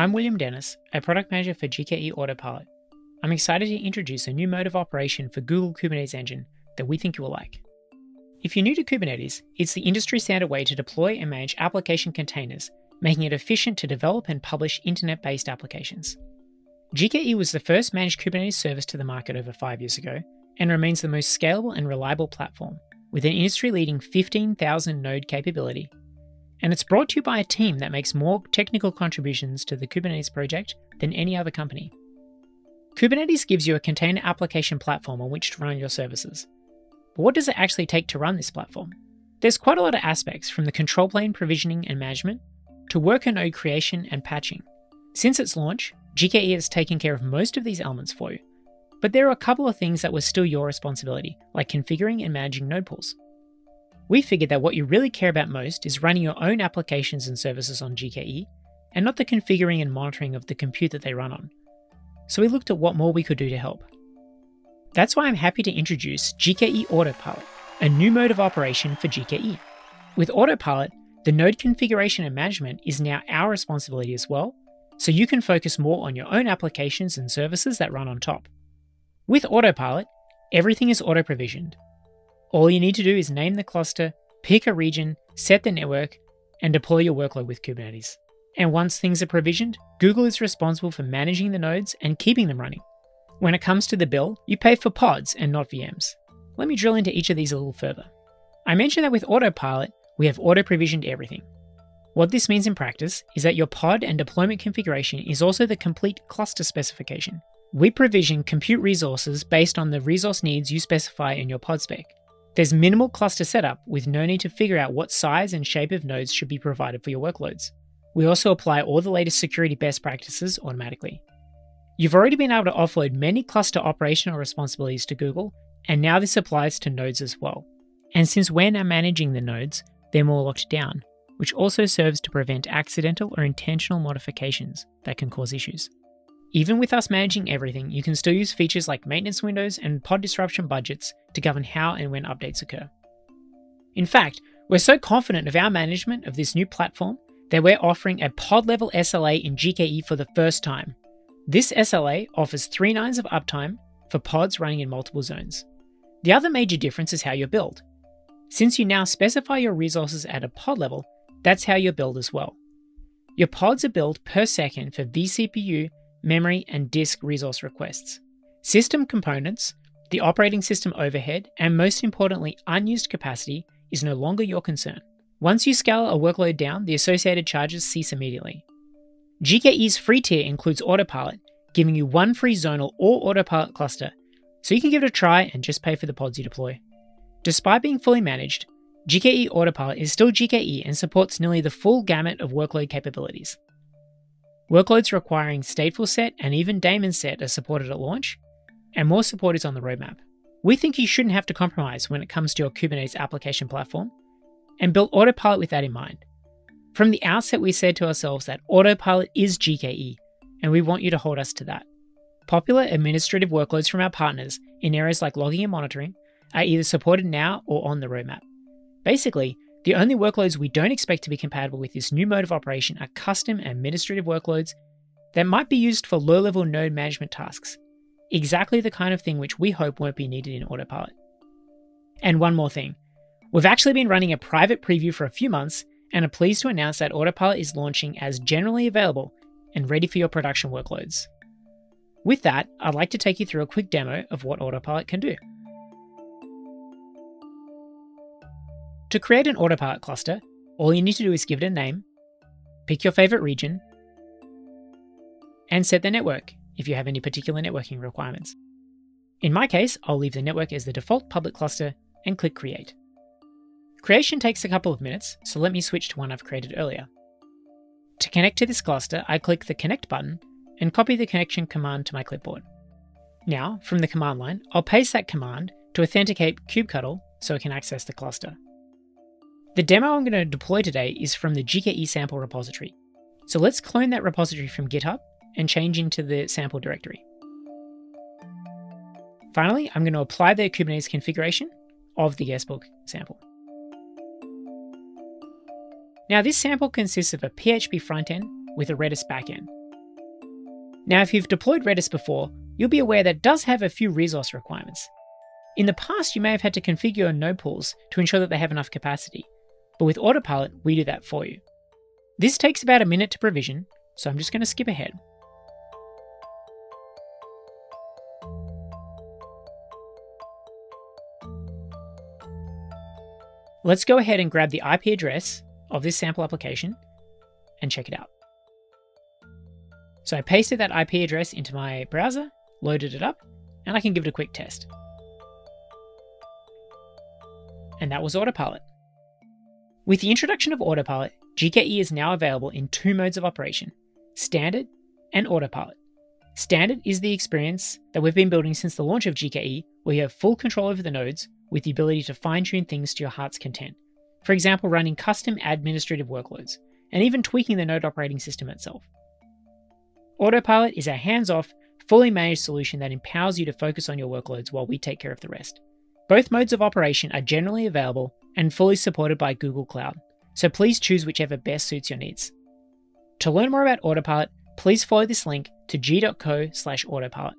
I'm William Denniss, a product manager for GKE Autopilot. I'm excited to introduce a new mode of operation for Google Kubernetes Engine that we think you will like. If you're new to Kubernetes, it's the industry standard way to deploy and manage application containers, making it efficient to develop and publish internet based applications. GKE was the first managed Kubernetes service to the market over five years ago and remains the most scalable and reliable platform, with an industry leading 15,000 node capability and it's brought to you by a team that makes more technical contributions to the Kubernetes project than any other company. Kubernetes gives you a container application platform on which to run your services. But what does it actually take to run this platform? There's quite a lot of aspects from the control plane provisioning and management to worker node creation and patching. Since its launch, GKE has taken care of most of these elements for you, but there are a couple of things that were still your responsibility, like configuring and managing node pools. We figured that what you really care about most is running your own applications and services on GKE, and not the configuring and monitoring of the compute that they run on. So we looked at what more we could do to help. That's why I'm happy to introduce GKE Autopilot, a new mode of operation for GKE. With Autopilot, the node configuration and management is now our responsibility as well, so you can focus more on your own applications and services that run on top. With Autopilot, everything is auto provisioned, all you need to do is name the cluster, pick a region, set the network, and deploy your workload with Kubernetes. And once things are provisioned, Google is responsible for managing the nodes and keeping them running. When it comes to the bill, you pay for pods and not VMs. Let me drill into each of these a little further. I mentioned that with Autopilot, we have auto provisioned everything. What this means in practice is that your pod and deployment configuration is also the complete cluster specification. We provision compute resources based on the resource needs you specify in your pod spec. There's minimal cluster setup with no need to figure out what size and shape of nodes should be provided for your workloads. We also apply all the latest security best practices automatically. You've already been able to offload many cluster operational responsibilities to Google, and now this applies to nodes as well. And since we're now managing the nodes, they're more locked down, which also serves to prevent accidental or intentional modifications that can cause issues. Even with us managing everything, you can still use features like maintenance windows and pod disruption budgets to govern how and when updates occur. In fact, we're so confident of our management of this new platform that we're offering a pod level SLA in GKE for the first time. This SLA offers three nines of uptime for pods running in multiple zones. The other major difference is how you're billed. Since you now specify your resources at a pod level, that's how you're billed as well. Your pods are billed per second for vCPU memory, and disk resource requests. System components, the operating system overhead, and most importantly, unused capacity is no longer your concern. Once you scale a workload down, the associated charges cease immediately. GKE's free tier includes Autopilot, giving you one free zonal or Autopilot cluster, so you can give it a try and just pay for the pods you deploy. Despite being fully managed, GKE Autopilot is still GKE and supports nearly the full gamut of workload capabilities. Workloads requiring stateful set and even daemon set are supported at launch, and more support is on the roadmap. We think you shouldn't have to compromise when it comes to your Kubernetes application platform, and built Autopilot with that in mind. From the outset, we said to ourselves that Autopilot is GKE, and we want you to hold us to that. Popular administrative workloads from our partners in areas like logging and monitoring are either supported now or on the roadmap. Basically, the only workloads we don't expect to be compatible with this new mode of operation are custom administrative workloads that might be used for low level node management tasks, exactly the kind of thing which we hope won't be needed in Autopilot. And one more thing we've actually been running a private preview for a few months and are pleased to announce that Autopilot is launching as generally available and ready for your production workloads. With that, I'd like to take you through a quick demo of what Autopilot can do. To create an autopilot cluster, all you need to do is give it a name, pick your favorite region, and set the network if you have any particular networking requirements. In my case, I'll leave the network as the default public cluster and click Create. Creation takes a couple of minutes, so let me switch to one I've created earlier. To connect to this cluster, I click the Connect button and copy the connection command to my clipboard. Now, from the command line, I'll paste that command to authenticate kubectl so it can access the cluster. The demo I'm going to deploy today is from the GKE sample repository. So let's clone that repository from GitHub and change into the sample directory. Finally, I'm going to apply the Kubernetes configuration of the guestbook sample. Now, this sample consists of a PHP frontend with a Redis backend. Now, if you've deployed Redis before, you'll be aware that it does have a few resource requirements. In the past, you may have had to configure your node pools to ensure that they have enough capacity, but with Autopilot, we do that for you. This takes about a minute to provision, so I'm just going to skip ahead. Let's go ahead and grab the IP address of this sample application and check it out. So I pasted that IP address into my browser, loaded it up, and I can give it a quick test. And that was Autopilot. With the introduction of Autopilot, GKE is now available in two modes of operation Standard and Autopilot. Standard is the experience that we've been building since the launch of GKE, where you have full control over the nodes with the ability to fine tune things to your heart's content. For example, running custom administrative workloads, and even tweaking the node operating system itself. Autopilot is a hands off, fully managed solution that empowers you to focus on your workloads while we take care of the rest. Both modes of operation are generally available and fully supported by Google Cloud, so please choose whichever best suits your needs. To learn more about Autopilot, please follow this link to g.co slash autopilot.